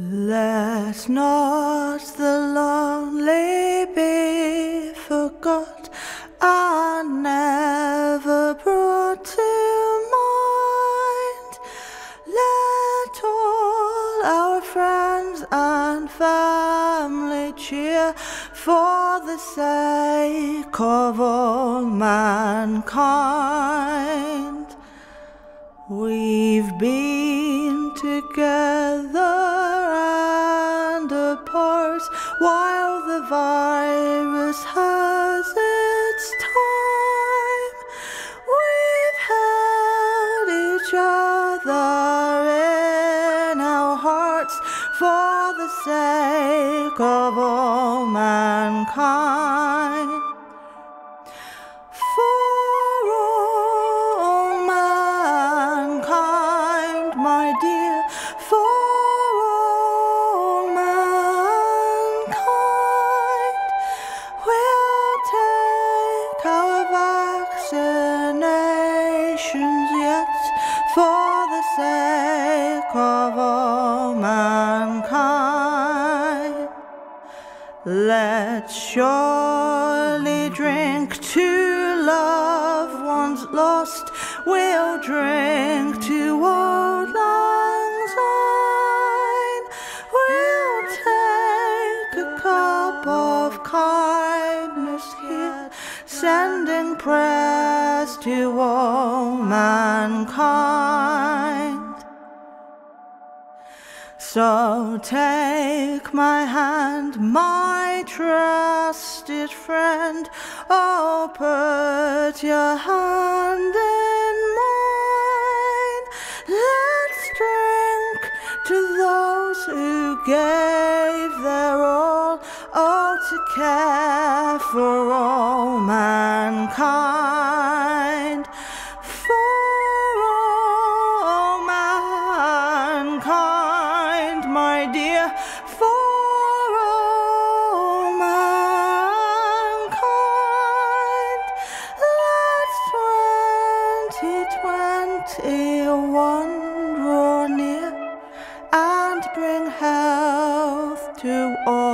Let not the lonely be forgot and never brought to mind. Let all our friends and family cheer for the sake of all mankind. We've been together while the virus has its time. We've held each other in our hearts for the sake of all mankind. For the sake of all mankind. Let's surely drink to loved ones lost. We'll drink to Auld Lang Syne. We'll take a cup of kindness here, sending prayers to all mankind. So take my hand, my trusted friend. Oh, put your hand in mine. Let's drink to those who gave their all, to care for all mankind. For all mankind, my dear, for all mankind. Let 2021 draw near and bring health to all.